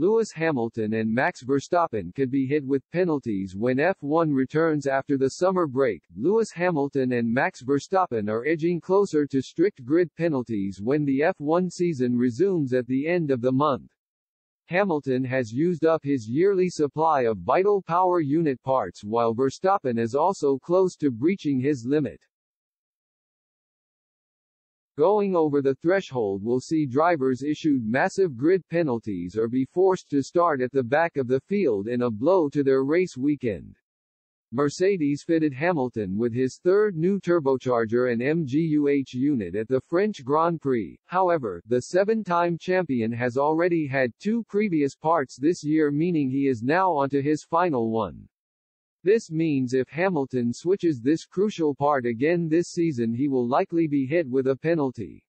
Lewis Hamilton and Max Verstappen could be hit with penalties when F1 returns after the summer break. Lewis Hamilton and Max Verstappen are edging closer to strict grid penalties when the F1 season resumes at the end of the month. Hamilton has used up his yearly supply of vital power unit parts while Verstappen is also close to breaching his limit. Going over the threshold will see drivers issued massive grid penalties or be forced to start at the back of the field in a blow to their race weekend. Mercedes fitted Hamilton with his third new turbocharger and MGUH unit at the French Grand Prix, however, the seven-time champion has already had two previous parts this year meaning he is now onto his final one. This means if Hamilton switches this crucial part again this season he will likely be hit with a penalty.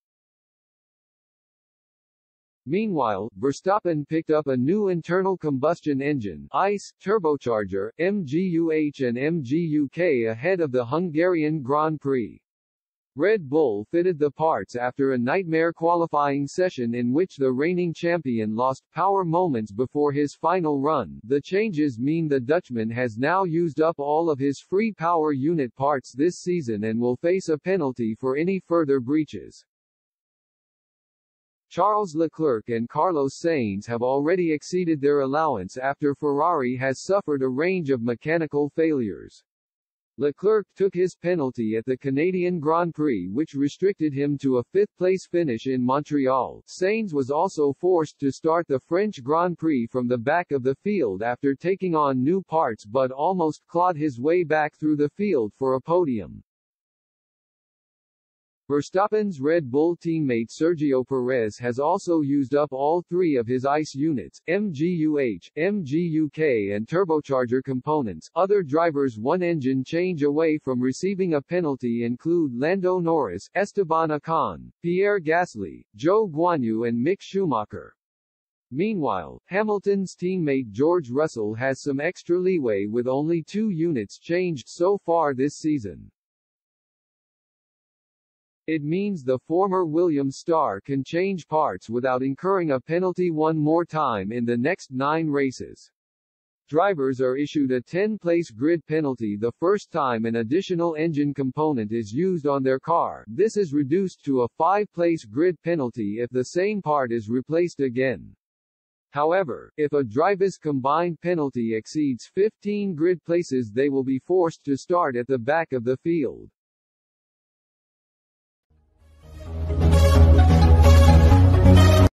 Meanwhile, Verstappen picked up a new internal combustion engine ICE, turbocharger, MGUH and MGUK ahead of the Hungarian Grand Prix. Red Bull fitted the parts after a nightmare qualifying session in which the reigning champion lost power moments before his final run. The changes mean the Dutchman has now used up all of his free power unit parts this season and will face a penalty for any further breaches. Charles Leclerc and Carlos Sainz have already exceeded their allowance after Ferrari has suffered a range of mechanical failures. Leclerc took his penalty at the Canadian Grand Prix which restricted him to a fifth-place finish in Montreal. Sainz was also forced to start the French Grand Prix from the back of the field after taking on new parts but almost clawed his way back through the field for a podium. Verstappen's Red Bull teammate Sergio Perez has also used up all three of his ICE units, MGUH, MGUK and turbocharger components. Other drivers one engine change away from receiving a penalty include Lando Norris, Esteban Ocon, Pierre Gasly, Zhou Guanyu and Mick Schumacher. Meanwhile, Hamilton's teammate George Russell has some extra leeway with only two units changed so far this season. It means the former Williams star can change parts without incurring a penalty one more time in the next nine races. Drivers are issued a 10-place grid penalty the first time an additional engine component is used on their car. This is reduced to a 5-place grid penalty if the same part is replaced again. However, if a driver's combined penalty exceeds 15 grid places they will be forced to start at the back of the field.